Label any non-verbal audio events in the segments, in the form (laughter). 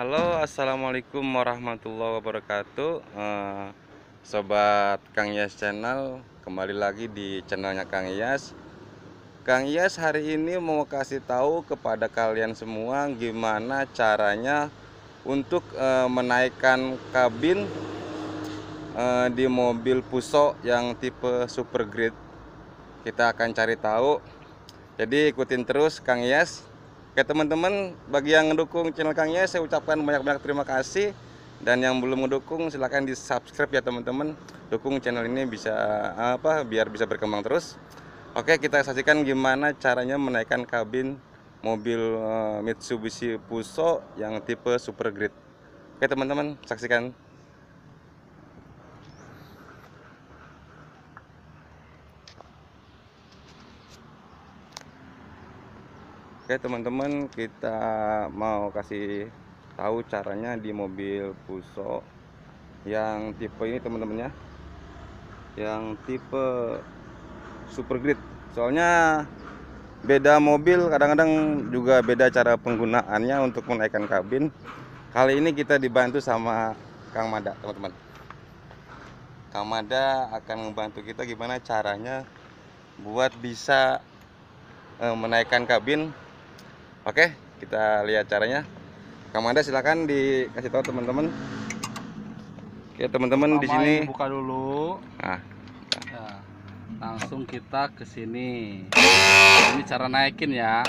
Halo, assalamualaikum warahmatullahi wabarakatuh, eh, sobat Kang Iyas Channel. Kembali lagi di channelnya Kang Iyas. Kang Iyas hari ini mau kasih tahu kepada kalian semua gimana caranya untuk eh, menaikkan kabin eh, di mobil Puso yang tipe Super Grade. Kita akan cari tahu. Jadi ikutin terus Kang Iyas. Oke teman-teman, bagi yang mendukung channel Kang Iyas, saya ucapkan banyak-banyak terima kasih. Dan yang belum mendukung silahkan di subscribe ya teman-teman. Dukung channel ini bisa apa? Biar bisa berkembang terus. Oke, kita saksikan gimana caranya menaikkan kabin mobil eh, Mitsubishi Fuso yang tipe Super Grade. Oke teman-teman, saksikan. Oke teman-teman kita mau kasih tahu caranya di mobil Fuso yang tipe ini teman-teman ya. Yang tipe Super Grid. Soalnya beda mobil kadang-kadang juga beda cara penggunaannya untuk menaikkan kabin. Kali ini kita dibantu sama Kang Mada teman-teman. Kang Mada akan membantu kita gimana caranya buat bisa eh, menaikkan kabin Oke, kita lihat caranya. Kang Manda silakan dikasih tahu teman-teman. Oke, teman-teman di sini. ini buka dulu. Nah, Ya, langsung kita ke sini. Ini cara naikin ya.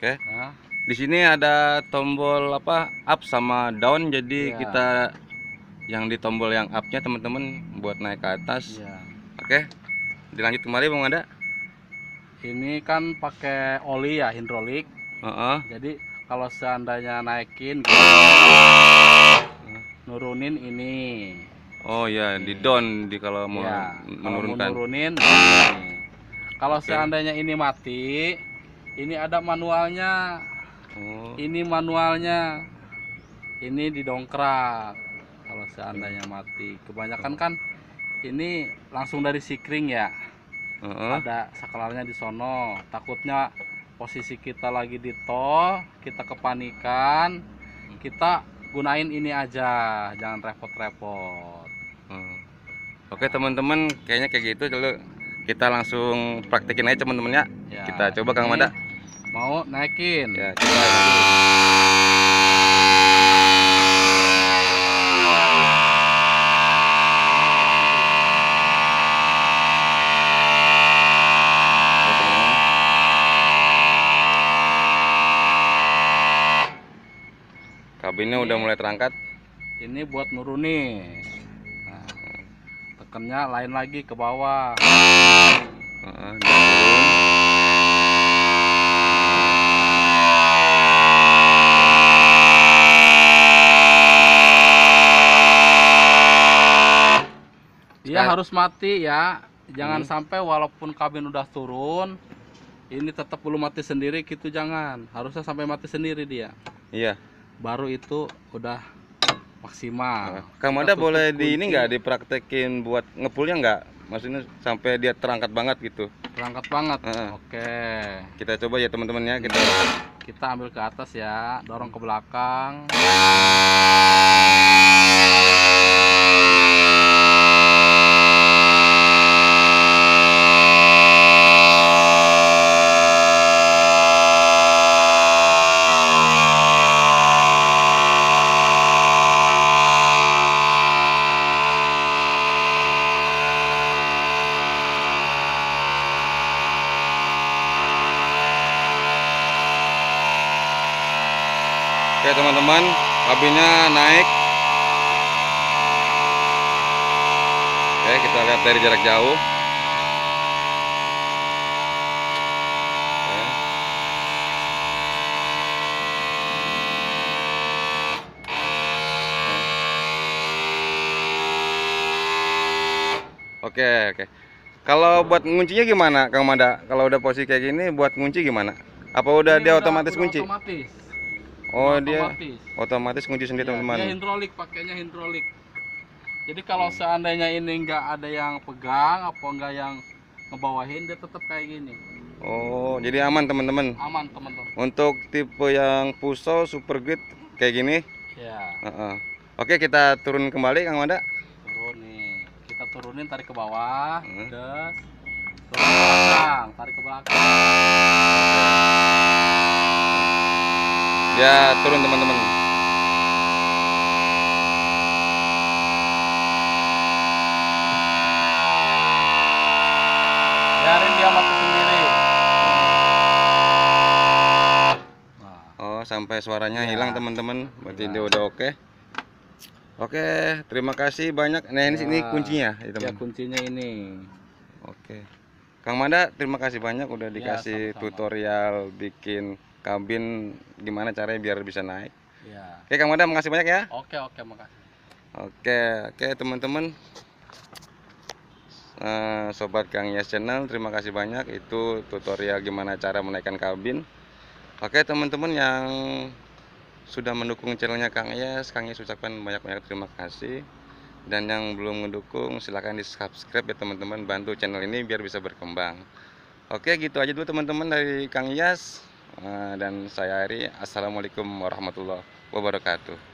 Oke. Ya, Di sini ada tombol apa? Up sama down. Jadi Iya. kita yang di tombol yang up-nya teman-teman buat naik ke atas. iya. Oke. Dilanjut kembali Bang Manda. Ini kan pakai oli ya hidrolik. Heeh. Jadi kalau seandainya naikin (coughs) nurunin ini. Oh ya, di down di kalau mau Ya, kalau menurunkan. nurunin (coughs) ini. Kalau Oke. seandainya ini mati, ini ada manualnya. Oh. Ini manualnya. Ini didongkrak. Kalau seandainya mati, kebanyakan kan ini langsung dari sikring ya. Heeh. Ada saklarnya di sono. Takutnya posisi kita lagi di tol, kita kepanikan, kita gunain ini aja, jangan repot-repot. Hmm. Oke teman-teman, kayaknya kayak gitu dulu. Kita langsung praktekin aja teman-teman ya. Ya, Kita coba Kang Mada. Mau naikin. Ya, coba. Kabinnya udah mulai terangkat. Ini buat nurunin. Nah, tekennya lain lagi ke bawah. Heeh, dia harus mati ya. Jangan Hmm. sampai walaupun kabin udah turun, ini tetap belum mati sendiri gitu jangan. Harusnya sampai mati sendiri dia. Iya. Baru itu udah maksimal. Kita Mada tutup boleh di ini nggak dipraktekin buat ngepulnya nggak? Maksudnya sampai dia terangkat banget gitu. Berangkat banget. Heeh. Oke. Kita coba ya teman-teman ya. Kita Kita ambil ke atas ya, dorong ke belakang. Oke teman-teman, kabinnya naik. Oke, kita lihat dari jarak jauh. Oke. Oke, oke. Kalau buat nguncinya gimana, Kang Mada? Kalau udah posisi kayak gini, buat ngunci gimana? Apa udah Ini dia otomatis udah kunci? Otomatis. Oh, Udah dia otomatis. kunci sendiri, Iya, teman-teman. Dia hidrolik, pakainya hidrolik. Jadi kalau seandainya ini nggak ada yang pegang, apa nggak yang ngebawahin, dia tetap kayak gini. Oh, jadi aman, teman-teman. Aman teman-teman. Untuk tipe yang Fuso Super Grid kayak gini. Ya, Heeh. Oke, kita turun kembali, Kang Mada. turun nih. Kita turunin, tarik ke bawah. Hmm. Des. Turun ke belakang, tarik ke belakang. Dia turun, teman-teman. Biarin dia mati sendiri. Nah, Oh, sampai suaranya Ya. hilang, teman-teman. Berarti Ya. dia udah oke. Oke, terima kasih banyak. Nah, ini ini Ya. kuncinya, ya, ya teman. kuncinya ini. Oke. Kang Mada, terima kasih banyak udah Ya, dikasih sama-sama. tutorial bikin kabin gimana caranya biar bisa naik. Ya. Oke, Kang Mada, makasih banyak ya. Oke, oke, makasih. Oke, oke teman-teman. Eh, Sobat Kang Yes Channel, terima kasih banyak. Itu tutorial gimana cara menaikkan kabin. Oke teman-teman yang sudah mendukung channelnya Kang Yes, Kang Yes ucapkan banyak-banyak terima kasih. Dan yang belum mendukung silahkan di subscribe ya teman-teman, bantu channel ini biar bisa berkembang. Oke gitu aja dulu teman-teman dari Kang Yes. Eh, dan saya Ari. Assalamualaikum warahmatullahi wabarakatuh.